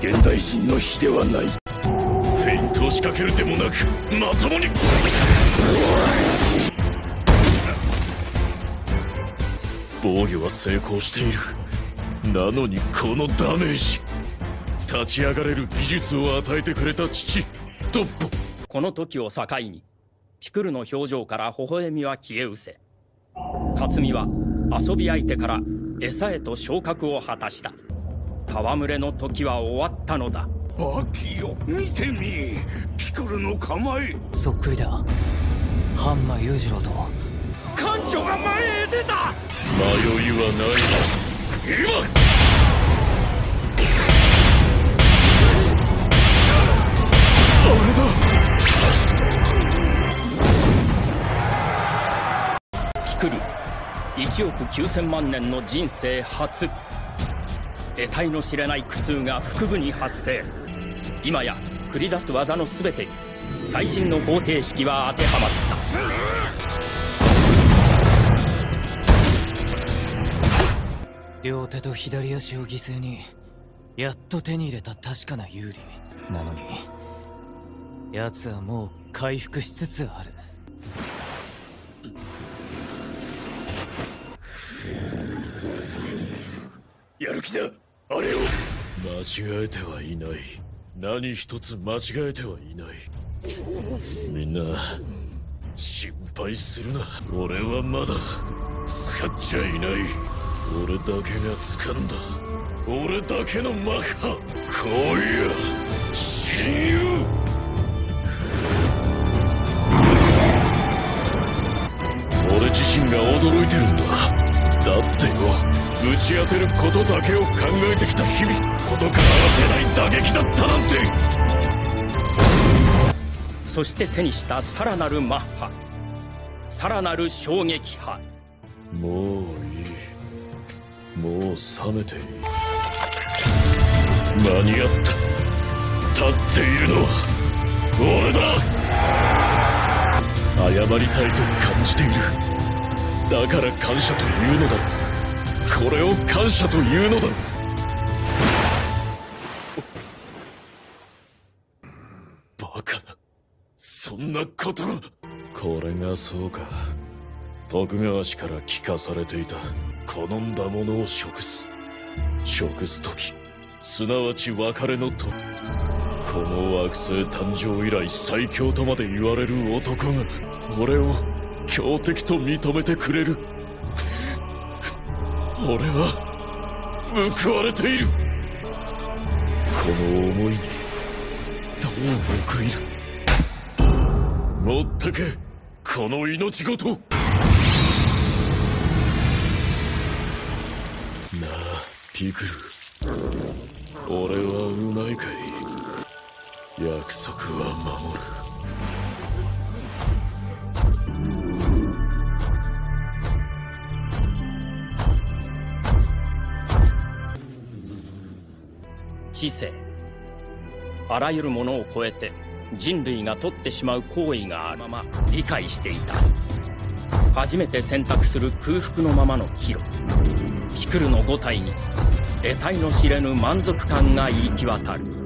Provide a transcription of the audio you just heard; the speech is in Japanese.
現代人の比ではない。フェイントを仕掛けるでもなくまともに。防御は成功している。なのにこのダメージ。立ち上がれる技術を与えてくれた父トッポ。この時を境にピクルの表情から微笑みは消え失せ。辰巳は遊び相手から餌へと昇格を果たした戯れの時は終わったのだ。バキよ見てみピクルの構え。そっくりだ。ハンマ裕次郎と。艦長が前へ出た。迷いはない。今。ピクル。1億9000万年の人生初得体の知れない苦痛が腹部に発生。今や繰り出す技の全てに最新の方程式は当てはまった。両手と左足を犠牲にやっと手に入れた確かな有利。なのに奴はもう回復しつつある。やる気だあれを。間違えてはいない。何一つ間違えてはいない。みんな心配するな。俺はまだ使っちゃいない。俺だけが掴んだ。俺だけのマッハこいう親友俺自身が驚いてるんだ。だってよ。打ち当てることだけを考えてきた日々。ことから当てない打撃だったなんて。そして手にしたさらなるマッハ。さらなる衝撃波。もういい。もう冷めていい。間に合った。立っているのは俺だ。謝りたいと感じている。だから感謝というのだこれを感謝というのだ。バカな。そんなことが。これがそうか。徳川氏から聞かされていた。好んだものを食す。食す時。すなわち別れの時。この惑星誕生以来最強とまで言われる男が俺を強敵と認めてくれる。俺は報われている。この思いにどう報いる。持ってけ。この命ごと。なあピクル。俺はうまいかい。約束は守る。知性。あらゆるものを超えて人類が取ってしまう行為がある。まま理解していた。初めて選択する空腹のままのヒロ。ピクルの五体に得体の知れぬ満足感が行き渡る